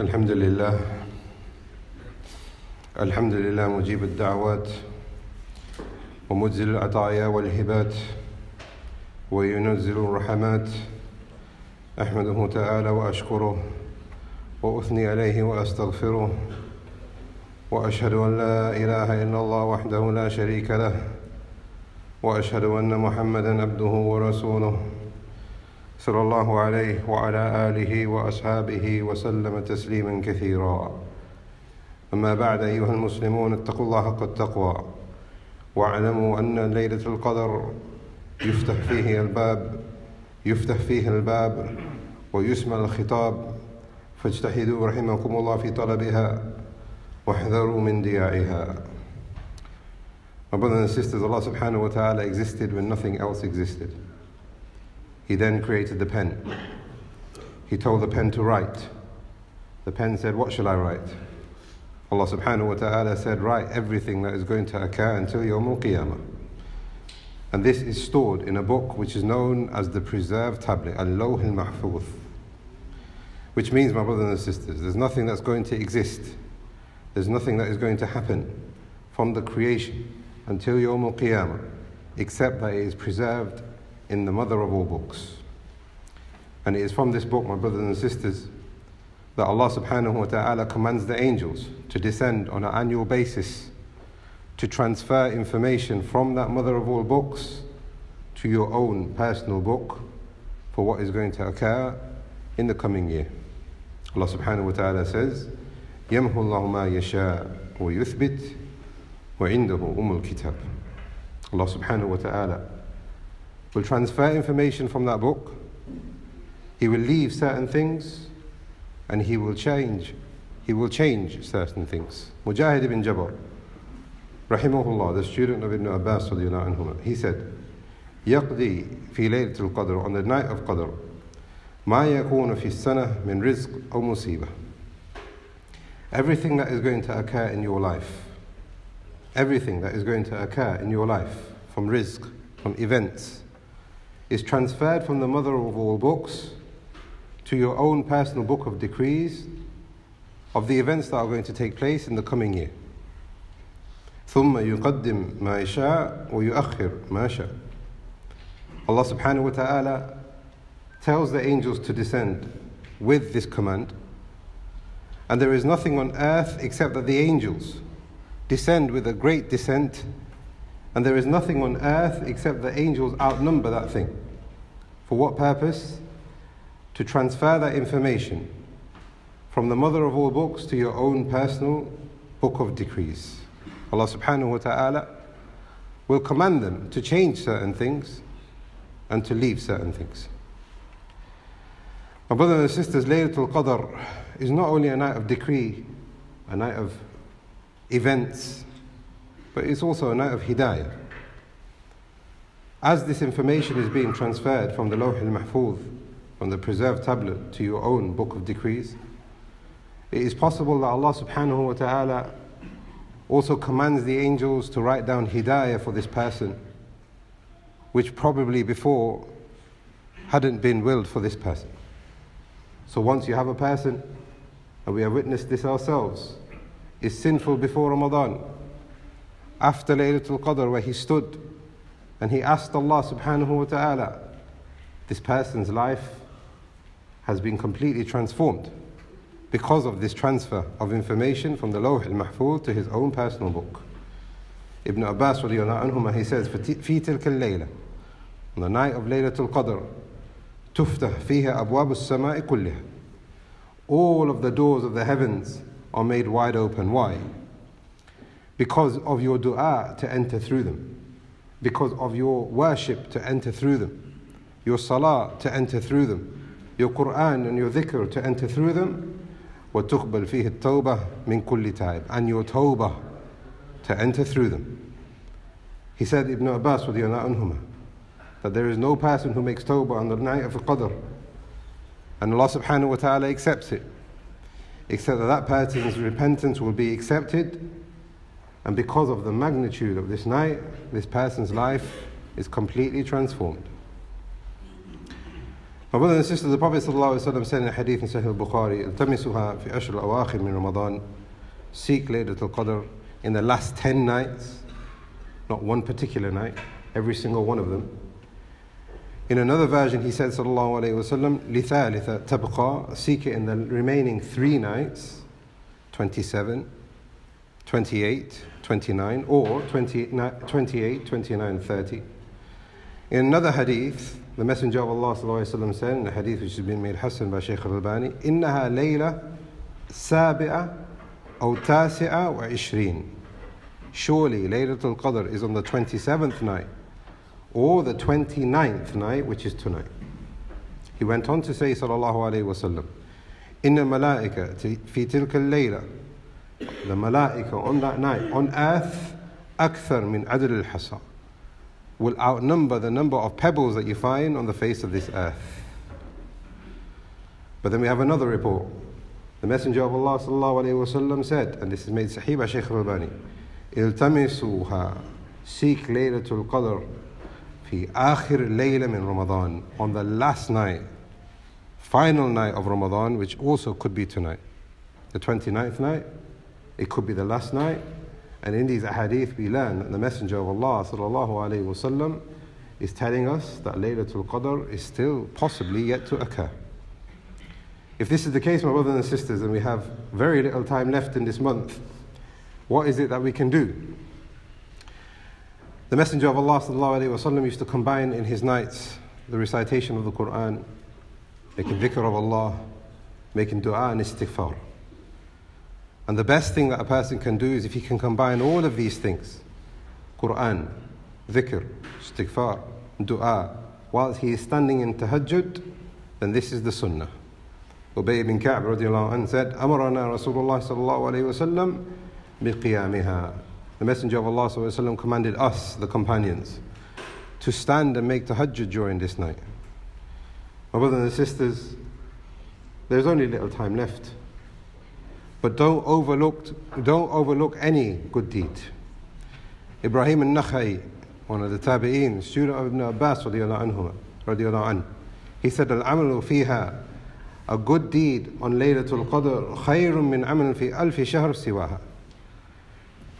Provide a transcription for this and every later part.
الحمد لله الحمد لله مجيب الدعوات ومجزل العطايا والهبات وينزل الرحمات أحمده تعالى وأشكره وأثني عليه وأستغفره وأشهد أن لا إله إلا الله وحده لا شريك له وأشهد أن محمدا عبده ورسوله. صلى الله عليه وعلى آله وأصحابه وسلم تسليما كثيرا. أما بعد أيها المسلمون اتقوا الله حق التقوى. واعلموا أن ليلة القدر يفتح فيه الباب يفتح فيه الباب ويسمع الخطاب. فاجتهدوا رحمكم الله في طلبها واحذروا من ضياعها My brothers and sisters, Allah subhanahu wa ta'ala existed when nothing else existed. He then created the pen. He told the pen to write. The pen said, What shall I write? Allah subhanahu wa ta'ala said, Write everything that is going to occur until al Qiyamah. And this is stored in a book which is known as the preserved tablet, Al Lawh al. Which means, my brothers and sisters, there's nothing that's going to exist, there's nothing that is going to happen from the creation until al Qiyamah, except that it is preserved in the mother of all books. And it is from this book, my brothers and sisters, that Allah subhanahu wa ta'ala commands the angels to descend on an annual basis to transfer information from that mother of all books to your own personal book for what is going to occur in the coming year. Allah subhanahu wa ta'ala says, يمحو الله ما يشاء ويثبت وعنده أم الكتاب. Allah subhanahu wa ta'ala will transfer information from that book, he will leave certain things, and he will change. He will change certain things. Mujahid ibn Jabr, rahimahullah, the student of Ibn Abbas, he said, يقضي في ليلة القدر on the night of Qadr ما يكون في السنة من رزق أو مصيبة Everything that is going to occur in your life everything that is going to occur in your life from rizq, from events, is transferred from the mother of all books to your own personal book of decrees of the events that are going to take place in the coming year. ثم يقدم ما يشاء ويؤخر ما شاء. Allah subhanahu wa ta'ala tells the angels to descend with this command. And there is nothing on earth except that the angels descend with a great descent. and there is nothing on earth except the angels outnumber that thing. For what purpose? To transfer that information from the mother of all books to your own personal book of decrees. Allah subhanahu wa ta'ala will command them to change certain things and to leave certain things. My brothers and sisters, Laylatul Qadr is not only a night of decree, a night of events, but it's also a night of hidayah. As this information is being transferred from the Lawh al Mahfuz, from the preserved tablet to your own book of decrees, it is possible that Allah subhanahu wa ta'ala also commands the angels to write down hidayah for this person, which probably before hadn't been willed for this person. So once you have a person, and we have witnessed this ourselves, is sinful before Ramadan, after Laylatul Qadr, where he stood and he asked Allah subhanahu wa ta'ala, this person's life has been completely transformed because of this transfer of information from the Lawh al-Mahfuz to his own personal book. Ibn Abbas anhuma, he says, في تلك الليلة, on the night of Laylatul Qadr, تفتح فيها أبواب السماء كلها. All of the doors of the heavens are made wide open. Why? Because of your dua to enter through them. Because of your worship to enter through them. Your salah to enter through them. Your Quran and your dhikr to enter through them. وتقبل فيه التوبة من كل تائب. And your tawbah to enter through them. He said, Ibn Abbas anhuma, that there is no person who makes tawbah on the night of Qadr and Allah subhanahu wa ta'ala accepts it except that that person's repentance will be accepted and because of the magnitude of this night this person's life is completely transformed My brothers and sisters, the Prophet ﷺ said in a hadith in Sahih al-Bukhari, التمسها في أشهر الأواخر من رمضان Seek Laylatul Qadr in the last 10 nights, not one particular night, every single one of them. In another version, he said, Sallallahu Alaihi Wasallam, لثالثة تبقى Seek it in the remaining three nights, 27, 28, 29, or 20, 28, 29, 30. In another hadith, the Messenger of Allah وسلم, said, in a hadith which has been made Hassan by Shaykh al-Albani, إنها ليلة سابعة أو تاسعة وعشرين. Surely Laylatul Qadr is on the 27th night or the 29th night, which is tonight. He went on to say, sallallahu alayhi wasallam, إن الملائكة في تلك الليلة the malaika on that night on earth أكثر من al-hasa, will outnumber the number of pebbles that you find on the face of this earth. But then we have another report. The Messenger of Allah وسلم, said, and this is made Sahih by Shaykh Al-Albani, seek Laylatul Qadr, في آخر ليلة من رمضان on the last night, final night of Ramadan, which also could be tonight, the 29th night, it could be the last night, and in these hadith, we learn that the Messenger of Allah وسلم, is telling us that Laylatul Qadr is still possibly yet to occur. If this is the case, my brothers and sisters, and we have very little time left in this month, what is it that we can do? The Messenger of Allah وسلم, used to combine in his nights the recitation of the Quran, making dhikr of Allah, making dua and istighfar. And the best thing that a person can do is if he can combine all of these things Quran, dhikr, istighfar, dua, whilst he is standing in tahajjud, then this is the sunnah. Ubay ibn Ka'b anh said, Amarana Rasulullah sallallahu alayhi wasallam biqiyamiha. The Messenger of Allah sallallahu commanded us, the companions, to stand and make tahajjud during this night. My brothers and sisters, there's only little time left. But don't overlook, don't overlook any good deed. Ibrahim al-Nakhai, one of the tabi'een, student of Ibn Abbas radiallahu anhu, he said, Al-amalu fiha, a good deed on Laylatul Qadr, khayrun min amal fi alfi shahr siwaha.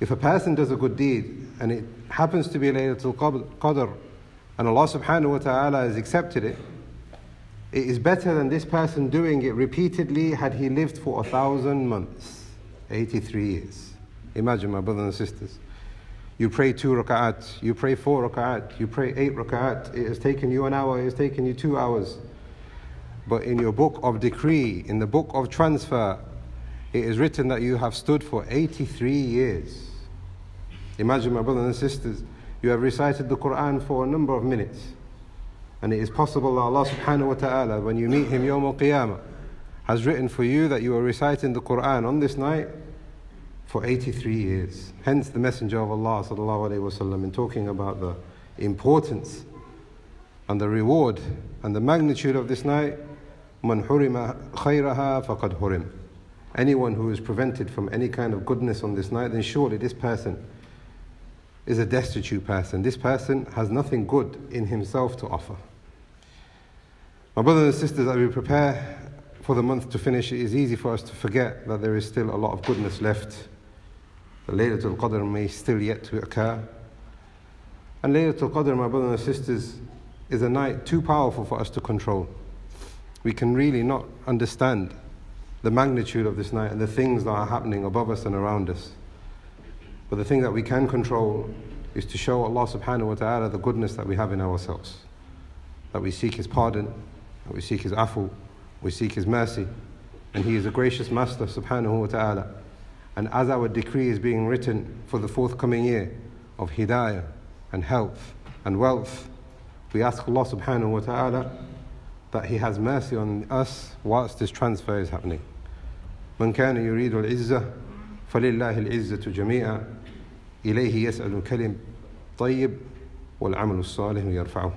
If a person does a good deed and it happens to be Laylatul Qadr and Allah subhanahu wa ta'ala has accepted it, it is better than this person doing it repeatedly had he lived for a thousand months, 83 years. Imagine, my brothers and sisters. You pray two rak'at, you pray four rak'at, you pray eight rak'at. It has taken you an hour, it has taken you two hours. But in your book of decree, in the book of transfer, it is written that you have stood for 83 years. Imagine, my brothers and sisters, you have recited the Quran for a number of minutes. And it is possible that Allah subhanahu wa ta'ala, when you meet Him Yawm al Qiyamah, has written for you that you are reciting the Quran on this night for 83 years. Hence, the Messenger of Allah sallallahu alayhi wasallam, in talking about the importance and the reward and the magnitude of this night, Man hurima khayraha faqad hurim. Anyone who is prevented from any kind of goodness on this night, then surely this person is a destitute person. This person has nothing good in himself to offer. My brothers and sisters, as we prepare for the month to finish, it is easy for us to forget that there is still a lot of goodness left. The Laylatul Qadr may still yet to occur. And Laylatul Qadr, my brothers and sisters, is a night too powerful for us to control. We can really not understand the magnitude of this night and the things that are happening above us and around us. But the thing that we can control is to show Allah subhanahu wa ta'ala the goodness that we have in ourselves. That we seek His pardon, we seek His afu, we seek His mercy, and He is a gracious Master, subhanahu wa ta'ala. And as our decree is being written for the forthcoming year of hidayah and health and wealth, we ask Allah subhanahu wa ta'ala that He has mercy on us whilst this transfer is happening. من كان يريد العزة فلله العزة جميعا إليه يسأل الكلم طيب والعمل الصالح يرفعه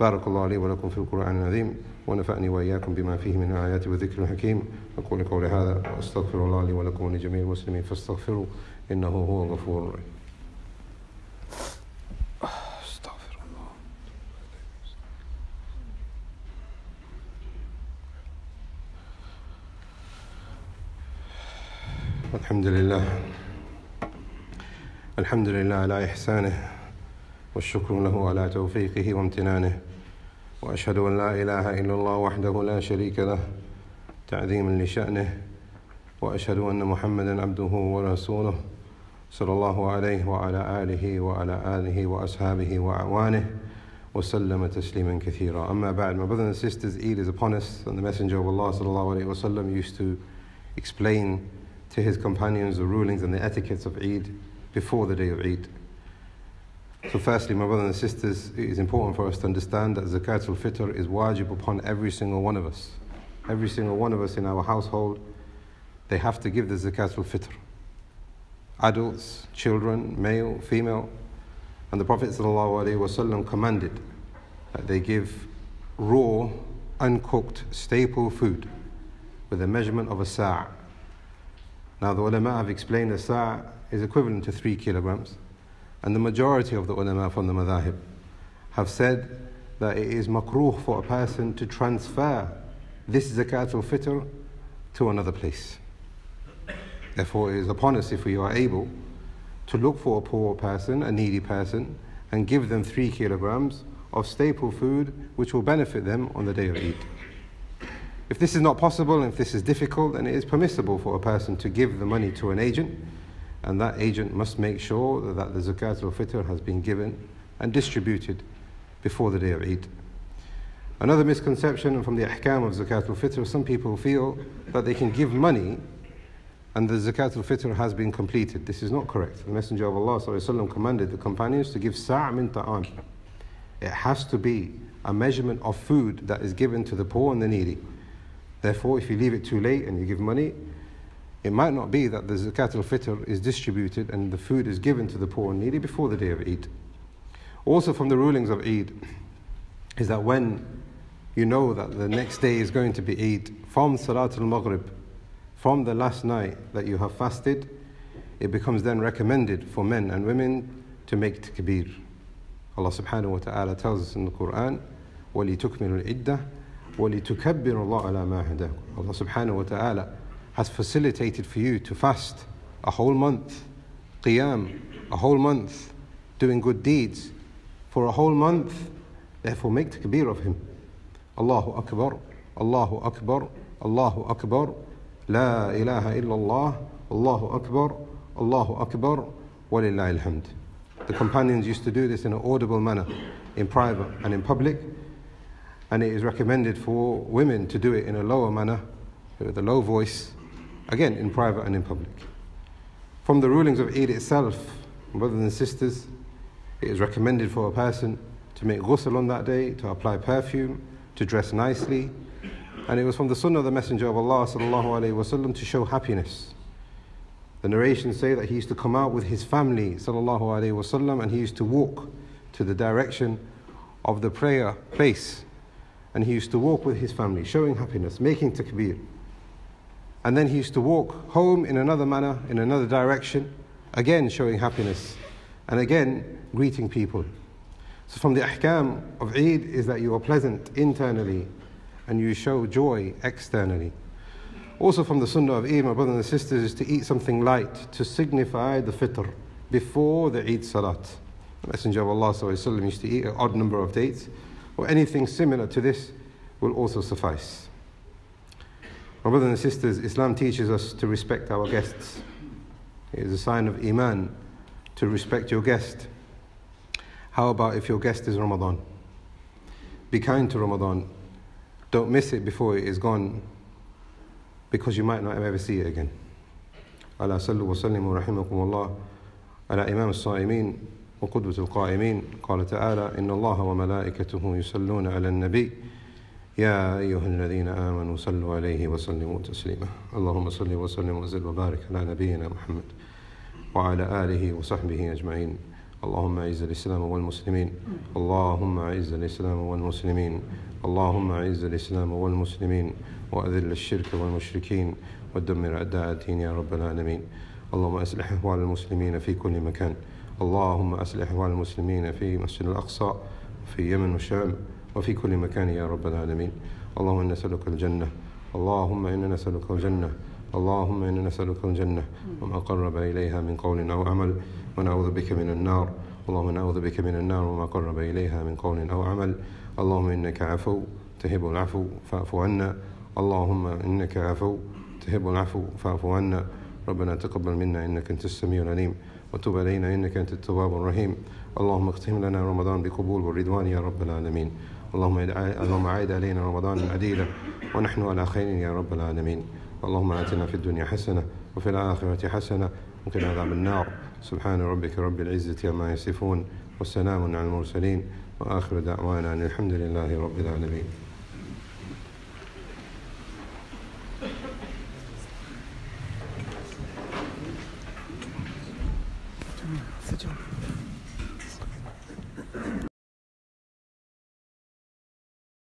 بارك الله لي ولكم في القرآن العظيم ونفعني وإياكم بما فيه من الآيات والذكر الحكيم. أقول قولي هذا وأستغفر الله لي ولكم ولجميع المسلمين فاستغفروا إنه هو الغفور الرحيم. الحمد لله. الحمد لله على إحسانه. والشكر له على توفيقه وامتنانه. وأشهد أن لا إله إلا الله وحده لا شريك له تعظيما لشأنه. وأشهد أن محمدا عبده ورسوله صلى الله عليه وعلى آله وعلى آله وأصحابه وأعوانه وسلم تسليما كثيرا. أما بعد my brothers and sisters Eid is upon us and the messenger of Allah صلى الله عليه وسلم used to explain to his companions the rulings and the etiquettes of Eid before the day of Eid. So, firstly, my brothers and sisters, it is important for us to understand that Zakat al Fitr is wajib upon every single one of us. Every single one of us in our household, they have to give the Zakat al Fitr. Adults, children, male, female. And the Prophet ﷺ commanded that they give raw, uncooked, staple food with a measurement of a sa'. Now, the ulama have explained a sa' is equivalent to three kilograms, and the majority of the ulama from the madhahib have said that it is makruh for a person to transfer this zakat al fitr to another place. Therefore, it is upon us if we are able to look for a poor person, a needy person, and give them three kilograms of staple food which will benefit them on the day of Eid. If this is not possible, and if this is difficult, then it is permissible for a person to give the money to an agent, and that agent must make sure that the zakat al fitr has been given and distributed before the day of Eid. Another misconception from the ahkam of zakat al fitr, some people feel that they can give money and the zakat al fitr has been completed. This is not correct. The Messenger of Allah وسلم, commanded the companions to give sa' min ta'am. It has to be a measurement of food that is given to the poor and the needy. Therefore, if you leave it too late and you give money, it might not be that the zakat al fitr is distributed and the food is given to the poor and needy before the day of Eid. Also, from the rulings of Eid, is that when you know that the next day is going to be Eid, from Salat al Maghrib, from the last night that you have fasted, it becomes then recommended for men and women to make takbir. Allah subhanahu wa ta'ala tells us in the Quran, وَلِتُكْمِلُوا الْعِدَّةِ وَلِتُكَبِّرُ اللَّهَ عَلَى مَا هَدَاكُمْ Allah subhanahu wa ta'ala has facilitated for you to fast a whole month, qiyam, a whole month, doing good deeds for a whole month. Therefore, make takbir of Him. Allahu Akbar, Allahu Akbar, Allahu Akbar, La ilaha illallah, Allahu Akbar, Allahu Akbar, walillahi alhamd. The companions used to do this in an audible manner, in private and in public, and it is recommended for women to do it in a lower manner, with a low voice, again in private and in public. From the rulings of Eid itself, brothers and sisters, it is recommended for a person to make ghusl on that day, to apply perfume, to dress nicely. And it was from the sunnah of the Messenger of Allah وسلم, to show happiness. The narrations say that he used to come out with his family وسلم, and he used to walk to the direction of the prayer place. And he used to walk with his family, showing happiness, making takbir. And then he used to walk home in another manner, in another direction, again showing happiness, and again greeting people. So, from the ahkam of Eid is that you are pleasant internally and you show joy externally. Also, from the sunnah of Eid, my brothers and sisters, is to eat something light to signify the fitr before the Eid salat. The Messenger of Allah وسلم, used to eat an odd number of dates, or anything similar to this will also suffice. My brothers and sisters, Islam teaches us to respect our guests. It is a sign of Iman to respect your guest. How about if your guest is Ramadan? Be kind to Ramadan. Don't miss it before it is gone because you might not ever see it again. ألا صلوا وسلموا رحمكم الله على إمام الصائمين وقدوة القائمين قال تعالى إن الله وملائكته يصلون على النبي يا أيها الذين آمنوا صلوا عليه وسلموا تسليما. اللهم صل وسلم وزد وبارك على نبينا محمد وعلى آله وصحبه أجمعين. اللهم أعز الإسلام والمسلمين. اللهم أعز الإسلام والمسلمين. اللهم أعز الإسلام والمسلمين. وأذل الشرك والمشركين. ودمر أعداء الدين يا رب العالمين. اللهم أصلح أحوال المسلمين في كل مكان. اللهم أصلح أحوال المسلمين في مسجد الأقصى في يمن والشام وفي كل مكان يا رب العالمين. اللهم إنا نسألك الجنة. اللهم إنا نسألك الجنة. اللهم إنا نسألك الجنة. وما قرب إليها من قول أو عمل. ونعوذ بك من النار. اللهم نعوذ بك من النار. وما قرب إليها من قول أو عمل. اللهم إنك عفو تهب العفو فاعف عنا. اللهم إنك عفو تهب العفو فاعف عنا. ربنا تقبل منا إنك أنت السميع العليم. وتب علينا إنك أنت التواب الرحيم. اللهم اختم لنا رمضان بقبول والرضوان يا رب العالمين. اللهم اللهم عائد علينا رمضان عديدا ونحن على خير يا رب العالمين. اللهم آتنا في الدنيا حسنة وفي الآخرة حسنة وقنا عذاب النار. سبحان ربك رب العزة عما يصفون والسلام على المرسلين وآخر دعوانا أن الحمد لله رب العالمين.